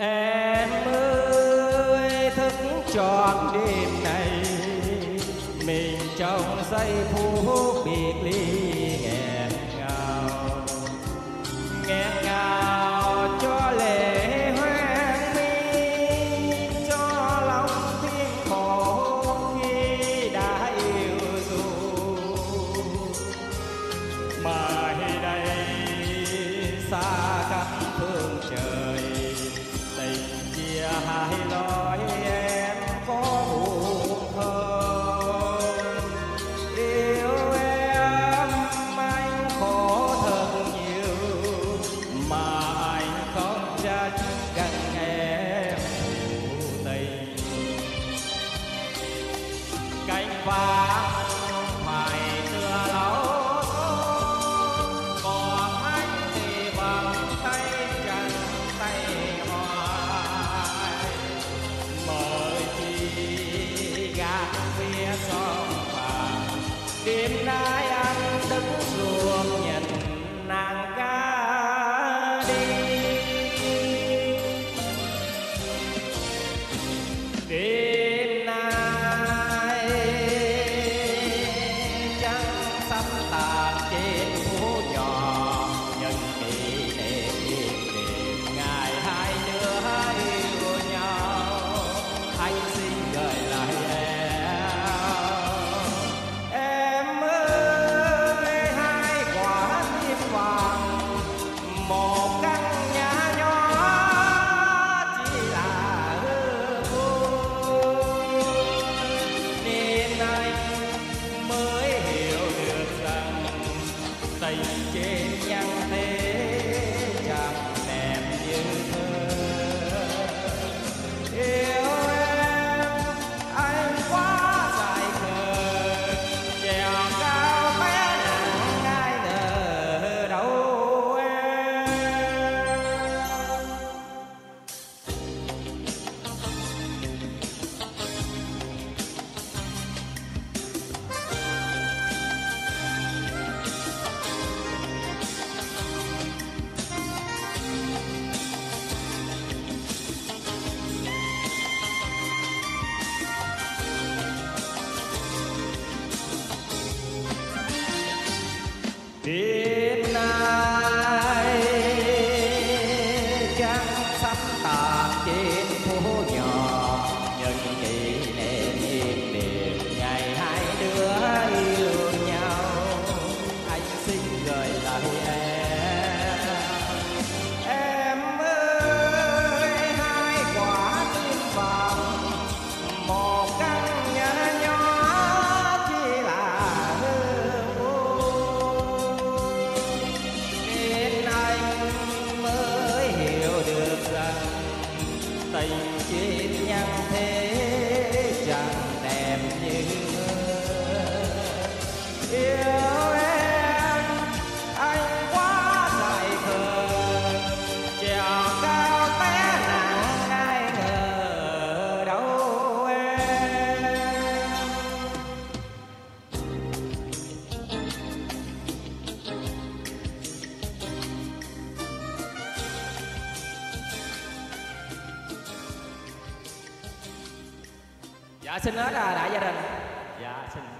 em ơi thức trọn đêm này mình trong giây phút biệt ly. nghe xóm bà đêm nay ăn đứng ruộng nhìn nàng ca đi. Đêm nay trăng sắp tàn trên phố xây trên nhân thế. xin hết à đại gia đình. Dạ xin.